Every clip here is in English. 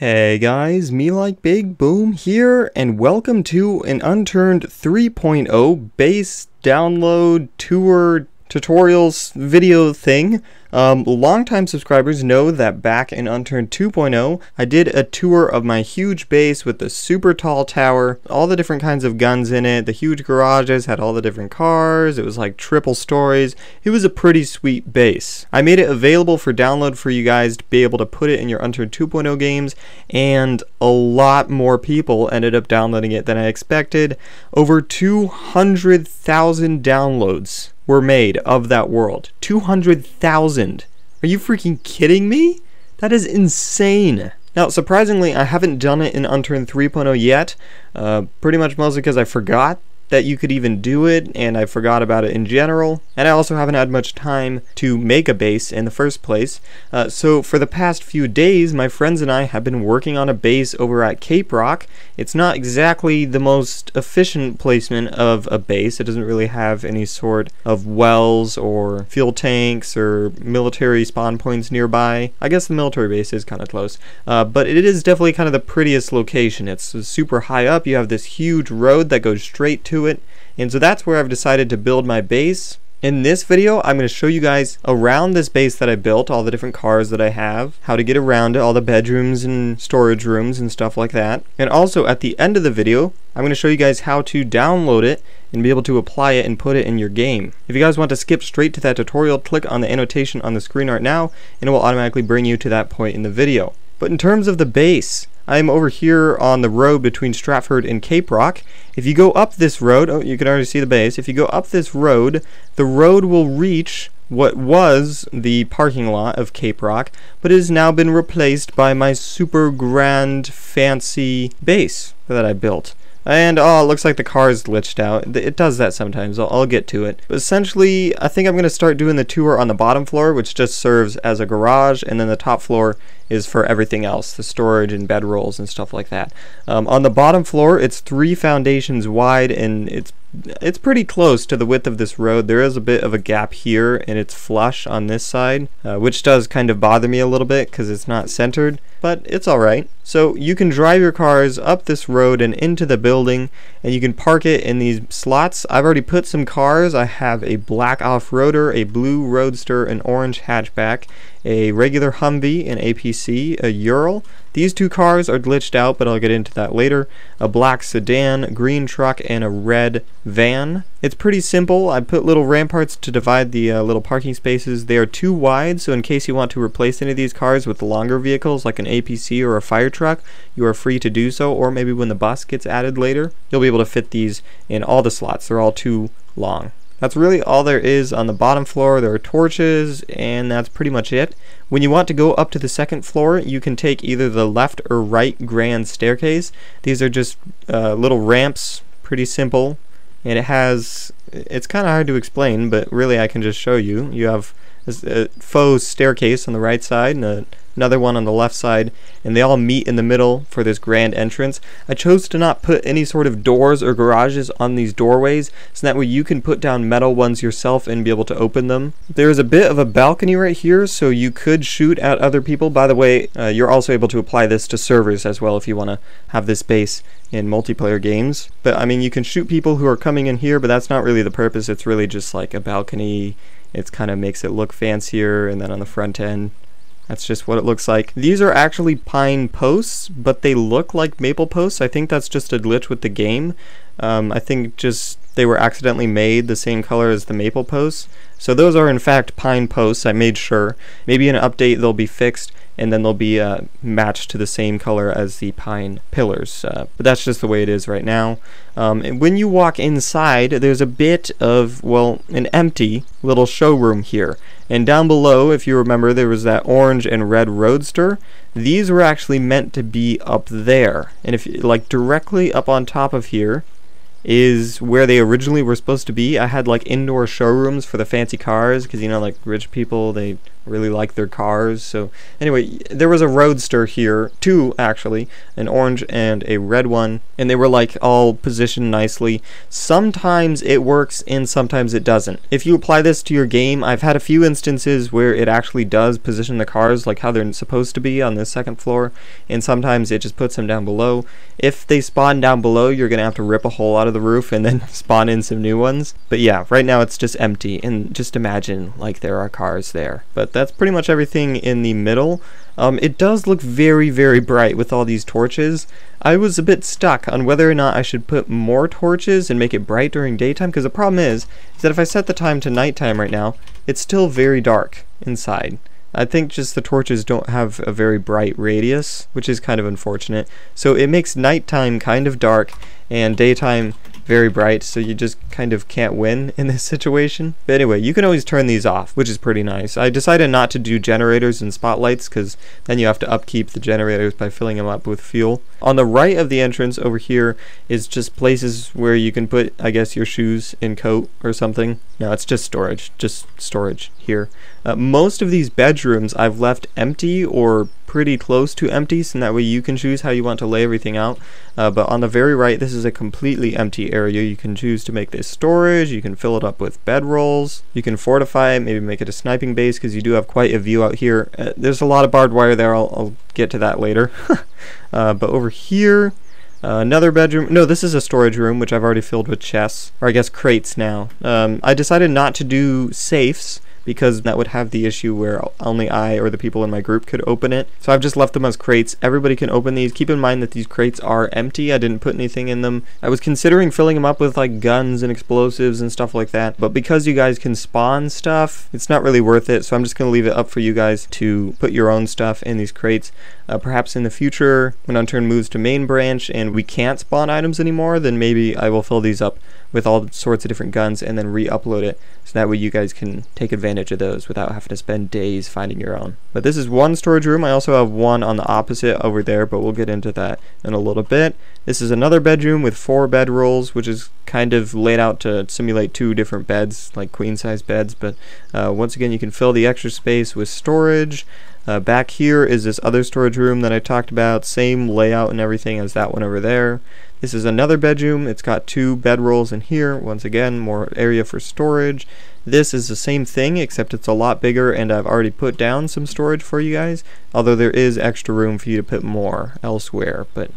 Hey guys, me like Big Boom here, and welcome to an Unturned 3.0 base download tour tutorials video thing. Um, longtime subscribers know that back in Unturned 2.0, I did a tour of my huge base with the super tall tower, all the different kinds of guns in it, the huge garages had all the different cars, it was like triple stories. It was a pretty sweet base. I made it available for download for you guys to be able to put it in your Unturned 2.0 games, and a lot more people ended up downloading it than I expected. Over 200,000 downloads were made of that world. 200,000. Are you freaking kidding me? That is insane. Now, surprisingly, I haven't done it in Unturned 3.0 yet, uh, pretty much mostly because I forgot that you could even do it, and I forgot about it in general, and I also haven't had much time to make a base in the first place. Uh, so for the past few days, my friends and I have been working on a base over at Cape Rock. It's not exactly the most efficient placement of a base. It doesn't really have any sort of wells or fuel tanks or military spawn points nearby. I guess the military base is kind of close, uh, but it is definitely kind of the prettiest location. It's super high up. You have this huge road that goes straight to it. And so that's where I've decided to build my base. In this video, I'm going to show you guys around this base that I built, all the different cars that I have, how to get around it, all the bedrooms and storage rooms and stuff like that. And also at the end of the video, I'm going to show you guys how to download it and be able to apply it and put it in your game. If you guys want to skip straight to that tutorial, click on the annotation on the screen right now and it will automatically bring you to that point in the video. But in terms of the base, I'm over here on the road between Stratford and Cape Rock. If you go up this road, oh, you can already see the base. If you go up this road, the road will reach what was the parking lot of Cape Rock, but it has now been replaced by my super grand fancy base that I built. And oh, it looks like the car is glitched out. It does that sometimes. I'll, I'll get to it. But essentially, I think I'm going to start doing the tour on the bottom floor, which just serves as a garage, and then the top floor is for everything else, the storage and bedrolls and stuff like that. Um, on the bottom floor, it's three foundations wide, and it's it's pretty close to the width of this road. There is a bit of a gap here, and it's flush on this side, uh, which does kind of bother me a little bit because it's not centered, but it's alright. So you can drive your cars up this road and into the building, and you can park it in these slots. I've already put some cars. I have a black off-roader, a blue roadster, an orange hatchback, a regular Humvee, an APC, a Ural. These two cars are glitched out, but I'll get into that later. A black sedan, green truck, and a red van. It's pretty simple. I put little ramparts to divide the uh, little parking spaces. They are too wide, so in case you want to replace any of these cars with longer vehicles like an APC or a fire truck, you are free to do so, or maybe when the bus gets added later, you'll be able to fit these in all the slots. They're all too long. That's really all there is on the bottom floor. There are torches, and that's pretty much it. When you want to go up to the second floor, you can take either the left or right grand staircase. These are just uh, little ramps, pretty simple, and it has, it's kind of hard to explain, but really I can just show you. You have a faux staircase on the right side and a another one on the left side, and they all meet in the middle for this grand entrance. I chose to not put any sort of doors or garages on these doorways, so that way you can put down metal ones yourself and be able to open them. There is a bit of a balcony right here, so you could shoot at other people. By the way, uh, you're also able to apply this to servers as well if you want to have this base in multiplayer games. But I mean, you can shoot people who are coming in here, but that's not really the purpose. It's really just like a balcony. It kind of makes it look fancier, and then on the front end, that's just what it looks like. These are actually pine posts, but they look like maple posts. I think that's just a glitch with the game. Um, I think just they were accidentally made the same color as the maple posts. So those are in fact pine posts, I made sure. Maybe in an update they'll be fixed and then they'll be uh, matched to the same color as the pine pillars. Uh, but that's just the way it is right now. Um, and when you walk inside, there's a bit of, well, an empty little showroom here. And down below, if you remember, there was that orange and red roadster. These were actually meant to be up there. And if, like, directly up on top of here, is where they originally were supposed to be. I had like indoor showrooms for the fancy cars because you know like rich people they really like their cars. So anyway, there was a roadster here, two actually, an orange and a red one, and they were like all positioned nicely. Sometimes it works and sometimes it doesn't. If you apply this to your game, I've had a few instances where it actually does position the cars like how they're supposed to be on the second floor, and sometimes it just puts them down below. If they spawn down below, you're gonna have to rip a hole out of the roof and then spawn in some new ones. But yeah, right now it's just empty, and just imagine like there are cars there. But that's pretty much everything in the middle. Um, it does look very, very bright with all these torches. I was a bit stuck on whether or not I should put more torches and make it bright during daytime, because the problem is, is that if I set the time to nighttime right now, it's still very dark inside. I think just the torches don't have a very bright radius, which is kind of unfortunate. So it makes nighttime kind of dark and daytime very bright, so you just kind of can't win in this situation. But anyway, you can always turn these off, which is pretty nice. I decided not to do generators and spotlights because then you have to upkeep the generators by filling them up with fuel. On the right of the entrance over here is just places where you can put, I guess, your shoes and coat or something. No, it's just storage, just storage here. Uh, most of these bedrooms I've left empty or pretty close to empty, so that way you can choose how you want to lay everything out. Uh, but on the very right, this is a completely empty area. You can choose to make this storage, you can fill it up with bedrolls, you can fortify it, maybe make it a sniping base, because you do have quite a view out here. Uh, there's a lot of barbed wire there, I'll, I'll get to that later. Uh, but over here, uh, another bedroom. No, this is a storage room, which I've already filled with chests, or I guess crates now. Um, I decided not to do safes because that would have the issue where only I or the people in my group could open it. So I've just left them as crates. Everybody can open these. Keep in mind that these crates are empty. I didn't put anything in them. I was considering filling them up with like guns and explosives and stuff like that. But because you guys can spawn stuff, it's not really worth it. So I'm just going to leave it up for you guys to put your own stuff in these crates. Uh, perhaps in the future, when Unturned moves to main branch and we can't spawn items anymore, then maybe I will fill these up with all sorts of different guns and then re-upload it so that way you guys can take advantage of those without having to spend days finding your own. But this is one storage room. I also have one on the opposite over there, but we'll get into that in a little bit. This is another bedroom with four bedrolls, which is kind of laid out to simulate two different beds, like queen size beds. But uh, once again, you can fill the extra space with storage. Uh, back here is this other storage room that I talked about, same layout and everything as that one over there. This is another bedroom. It's got two bedrolls in here. Once again, more area for storage. This is the same thing, except it's a lot bigger, and I've already put down some storage for you guys, although there is extra room for you to put more elsewhere. But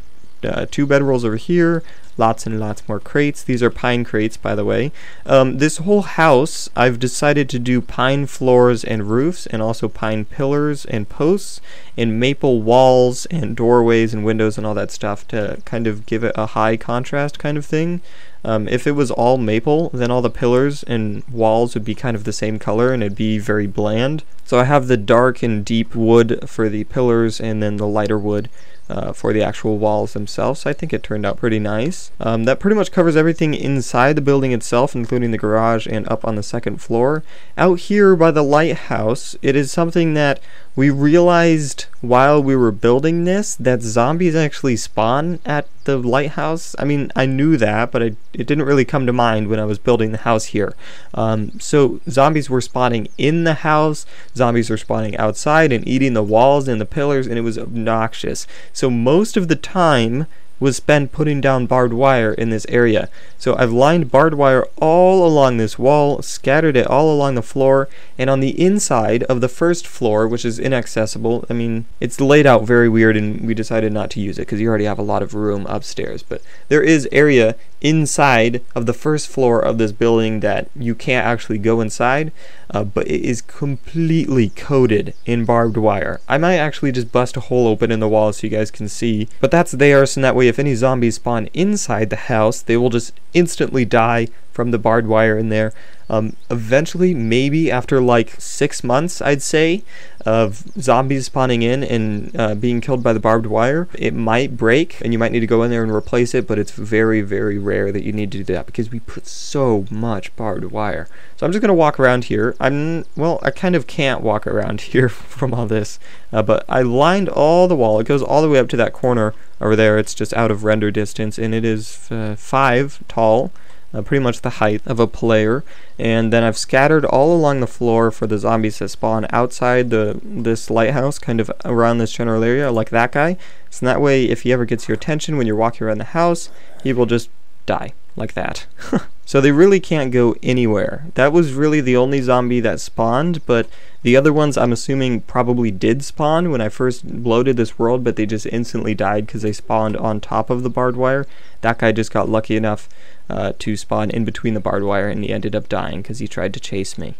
uh, two bedrolls over here, lots and lots more crates. These are pine crates, by the way. Um, this whole house, I've decided to do pine floors and roofs, and also pine pillars and posts, and maple walls and doorways and windows and all that stuff to kind of give it a high contrast kind of thing. Um, if it was all maple, then all the pillars and walls would be kind of the same color and it'd be very bland. So I have the dark and deep wood for the pillars and then the lighter wood uh, for the actual walls themselves. So I think it turned out pretty nice. Um, that pretty much covers everything inside the building itself, including the garage and up on the second floor. Out here by the lighthouse, it is something that we realized while we were building this that zombies actually spawn at the lighthouse. I mean, I knew that, but I, it didn't really come to mind when I was building the house here. Um, so zombies were spawning in the house, zombies were spawning outside and eating the walls and the pillars, and it was obnoxious. So most of the time, was spent putting down barbed wire in this area. So I've lined barbed wire all along this wall, scattered it all along the floor, and on the inside of the first floor, which is inaccessible, I mean, it's laid out very weird and we decided not to use it because you already have a lot of room upstairs, but there is area inside of the first floor of this building that you can't actually go inside, uh, but it is completely coated in barbed wire. I might actually just bust a hole open in the wall so you guys can see, but that's there so that way if any zombies spawn inside the house, they will just instantly die from the barbed wire in there. Um, eventually, maybe after like six months, I'd say, of zombies spawning in and uh, being killed by the barbed wire, it might break and you might need to go in there and replace it, but it's very, very rare that you need to do that because we put so much barbed wire. So I'm just going to walk around here. I'm, well, I kind of can't walk around here from all this, uh, but I lined all the wall. It goes all the way up to that corner over there. It's just out of render distance and it is uh, five tall uh, pretty much the height of a player. And then I've scattered all along the floor for the zombies that spawn outside the this lighthouse kind of around this general area like that guy. So that way if he ever gets your attention when you're walking around the house he will just die like that so they really can't go anywhere that was really the only zombie that spawned but the other ones I'm assuming probably did spawn when I first loaded this world but they just instantly died because they spawned on top of the barbed wire that guy just got lucky enough uh, to spawn in between the barbed wire and he ended up dying because he tried to chase me.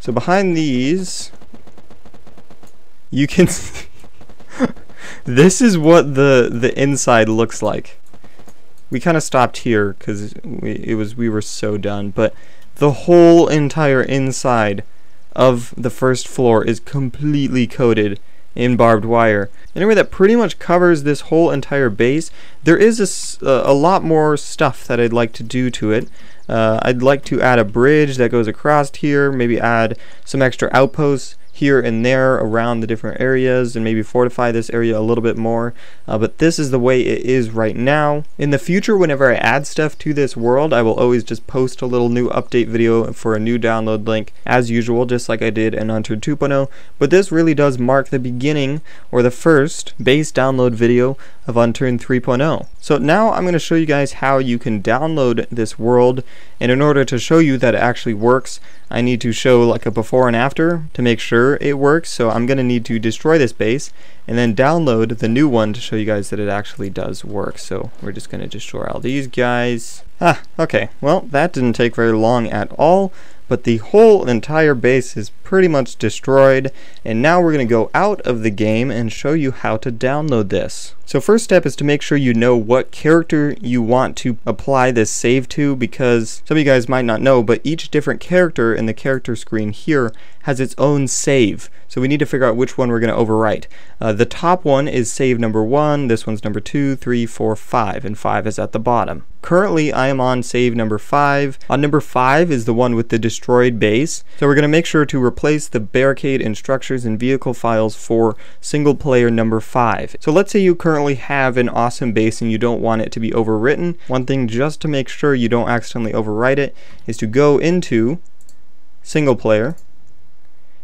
So behind these, you can this is what the the inside looks like. We kind of stopped here because it was we were so done, but the whole entire inside of the first floor is completely coated in barbed wire. Anyway, that pretty much covers this whole entire base. There is a, a lot more stuff that I'd like to do to it. Uh, I'd like to add a bridge that goes across here, maybe add some extra outposts here and there around the different areas and maybe fortify this area a little bit more. Uh, but this is the way it is right now. In the future, whenever I add stuff to this world, I will always just post a little new update video for a new download link as usual, just like I did in Unturned 2.0. But this really does mark the beginning or the first base download video of Unturned 3.0. So now I'm going to show you guys how you can download this world and in order to show you that it actually works I need to show like a before and after to make sure it works so I'm going to need to destroy this base and then download the new one to show you guys that it actually does work. So we're just going to destroy all these guys. Ah okay. Well that didn't take very long at all but the whole entire base is pretty much destroyed and now we're going to go out of the game and show you how to download this. So first step is to make sure you know what character you want to apply this save to because some of you guys might not know but each different character in the character screen here has its own save. So we need to figure out which one we're going to overwrite. Uh, the top one is save number one, this one's number two, three, four, five, and five is at the bottom. Currently I am on save number five. On number five is the one with the destroyed base. So we're going to make sure to replace the barricade and structures and vehicle files for single player number five. So let's say you currently have an awesome base and you don't want it to be overwritten. One thing just to make sure you don't accidentally overwrite it is to go into single player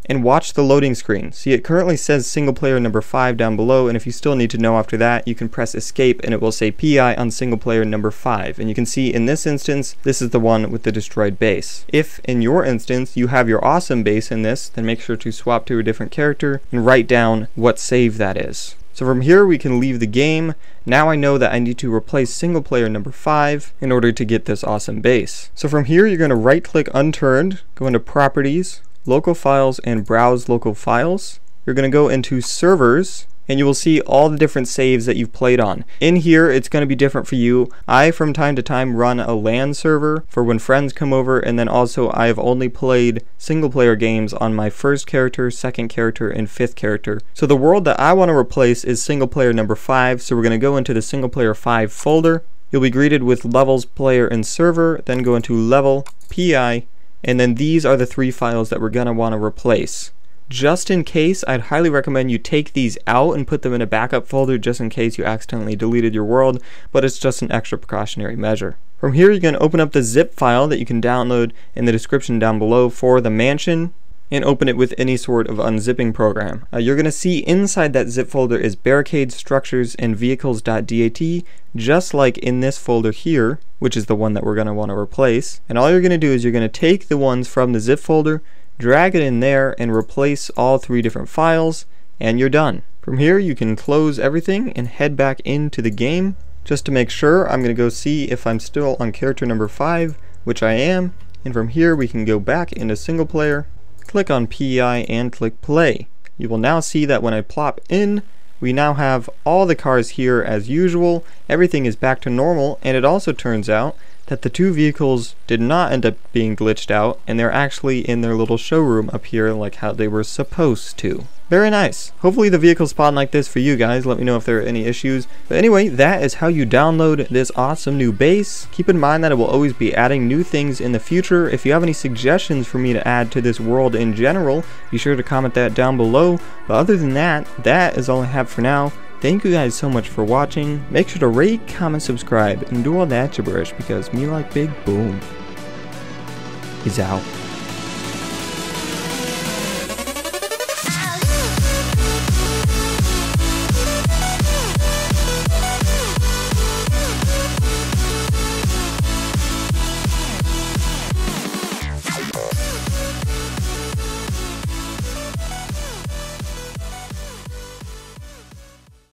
and watch the loading screen. See it currently says single player number 5 down below and if you still need to know after that you can press escape and it will say PEI on single player number 5 and you can see in this instance this is the one with the destroyed base. If in your instance you have your awesome base in this then make sure to swap to a different character and write down what save that is. So from here we can leave the game. Now I know that I need to replace single player number 5 in order to get this awesome base. So from here you're going to right click unturned, go into properties, local files and browse local files. You're going to go into servers and you will see all the different saves that you've played on. In here, it's going to be different for you. I, from time to time, run a LAN server for when friends come over, and then also I have only played single player games on my first character, second character, and fifth character. So the world that I want to replace is single player number 5, so we're going to go into the single player 5 folder. You'll be greeted with levels, player, and server, then go into level, PEI, and then these are the three files that we're going to want to replace. Just in case, I'd highly recommend you take these out and put them in a backup folder just in case you accidentally deleted your world, but it's just an extra precautionary measure. From here, you can open up the zip file that you can download in the description down below for the mansion and open it with any sort of unzipping program. Uh, you're going to see inside that zip folder is barricades, structures, and vehicles.dat, just like in this folder here, which is the one that we're going to want to replace. And all you're going to do is you're going to take the ones from the zip folder, drag it in there, and replace all three different files, and you're done. From here, you can close everything and head back into the game. Just to make sure, I'm going to go see if I'm still on character number 5, which I am, and from here we can go back into single player click on PEI and click play. You will now see that when I plop in, we now have all the cars here as usual, everything is back to normal, and it also turns out that the two vehicles did not end up being glitched out, and they're actually in their little showroom up here like how they were supposed to. Very nice. Hopefully the vehicles spawn like this for you guys. Let me know if there are any issues. But anyway, that is how you download this awesome new base. Keep in mind that I will always be adding new things in the future. If you have any suggestions for me to add to this world in general, be sure to comment that down below. But other than that, that is all I have for now. Thank you guys so much for watching. Make sure to rate, comment, subscribe, and do all that gibberish because me like Big Boom is out.